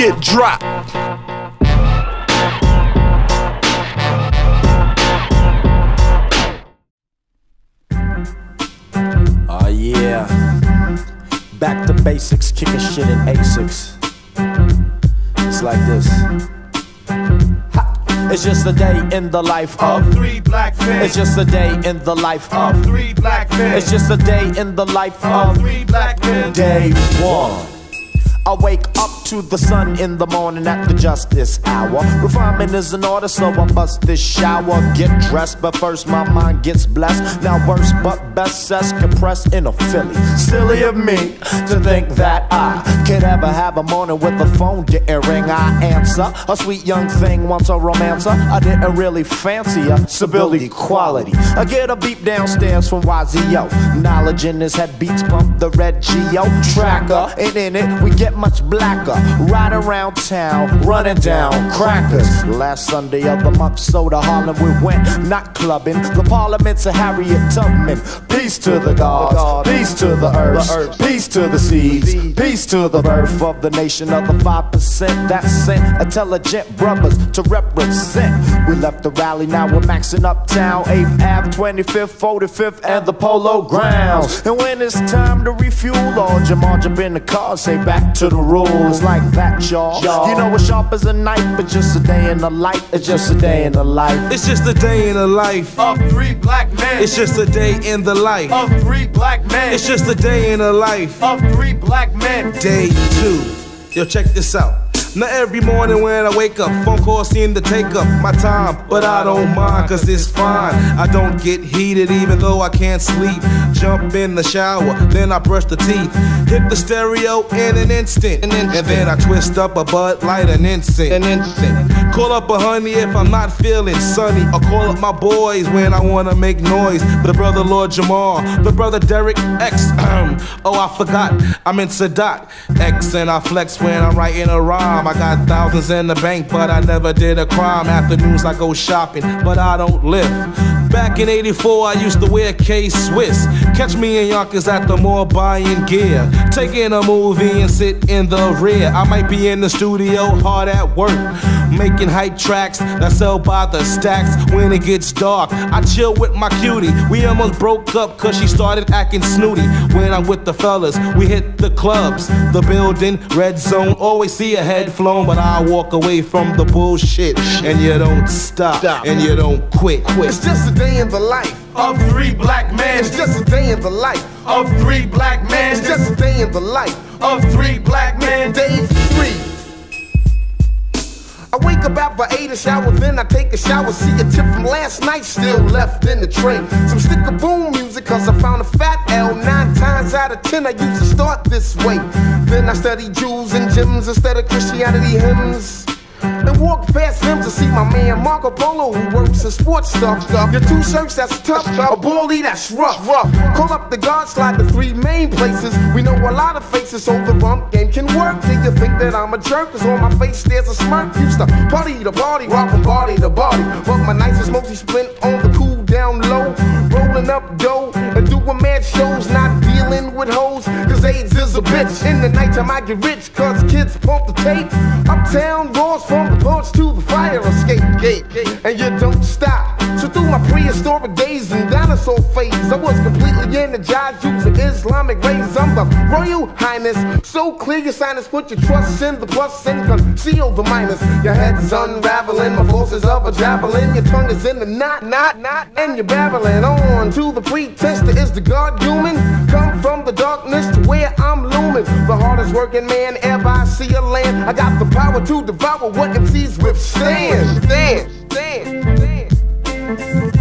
get dropped. Oh yeah. Back to basics, kicking shit in A6. It's like this. It's just a day in the life of. Three black men. It's just a day in the life of. Three black men. It's just a day in the life of. Three black men. Day one. I wake up to the sun in the morning at the justice hour. Refinement is an order, so I bust this shower. Get dressed, but first my mind gets blessed. Now worse, but best says compressed in a Philly. Silly of me to think that I could ever have a morning with the phone getting ring. I answer. A sweet young thing wants a romancer. I didn't really fancy a stability quality. I get a beep downstairs from YZO. Knowledge in his head beats pump the red Geo tracker. And in it, we get much blacker. Ride around town, running down crackers. Last Sunday of the month, so to Harlem we went. Not clubbing, the parliaments of Harriet Tubman. Peace to the gods, peace to the earth, peace to the seeds, peace to the birth of the nation of the 5% that sent intelligent brothers to represent. We left the rally, now we're maxing uptown, 8th Ave, 25th, 45th, and the Polo Grounds. And when it's time to refuel, all Jamal jump in the car, say back to the rules like that, y'all. You know what's sharp as a knife, but just a day in the life. It's just a day in the life. It's just a day in the life. Of three black men. It's just a day in the life. Of three black men. It's just a day in the life. Of three black men. Day two. Yo, check this out. Now every morning when I wake up, phone calls seem to take up my time, but I don't mind cause it's fine. I don't get heated even though I can't sleep. Jump in the shower, then I brush the teeth. Hit the stereo in an instant, and then I twist up a Bud Light an instant. An instant. Call up a honey if I'm not feeling sunny, or call up my boys when I wanna make noise. The brother Lord Jamar, the brother Derek X. oh, I forgot, I'm in Sadat X, and I flex when I'm writing a rhyme. I got thousands in the bank, but I never did a crime. Afternoons I go shopping, but I don't live. Back in 84, I used to wear K Swiss. Catch me in Yonkers at the mall buying gear. Taking a movie and sit in the rear. I might be in the studio, hard at work. Making hype tracks that sell by the stacks when it gets dark. I chill with my cutie. We almost broke up cause she started acting snooty. When I'm with the fellas, we hit the clubs, the building, red zone. Always see a head flown, but I walk away from the bullshit. And you don't stop, and you don't quit. It's just a day in the life. Of three black men. It's just a day in the life. Of three black men. It's just a day in the life. Of three black men. Day three. I wake up after eight, a shower, then I take a shower. See a tip from last night still left in the tray. Some sticker boom music, cause I found a fat L. Nine times out of ten, I used to start this way. Then I study Jews and Jims instead of Christianity hymns. And walk past him to see my man Marco Polo who works in sports stuff. Your two shirts that's tough, a ballie that's rough. rough. Call up the guard slide the three main places. We know a lot of faces, so the rump game can work. Do you think that I'm a jerk? Cause on my face there's a smirk. Used to party to party, rock from party to party. But my nights is mostly spent on the down low. Rolling up dough and doing mad shows, not dealing with hoes. Cause AIDS is a bitch. In the nighttime I get rich, cause kids pump the tape. Uptown roars from the porch to the fire escape gate. And you don't stop. Prehistoric days and dinosaur phase, I was completely energized using Islamic rays. I'm the Royal Highness. So clear your sinus, put your trust in the plus and conceal the minus. Your head's unraveling, my forces of a javelin. Your tongue is in the knot, knot, knot, and you're babbling on to the pretense that is the God human. Come from the darkness to where I'm looming. The hardest working man ever I see a land. I got the power to devour what MCs withstand. Stand, stand, stand.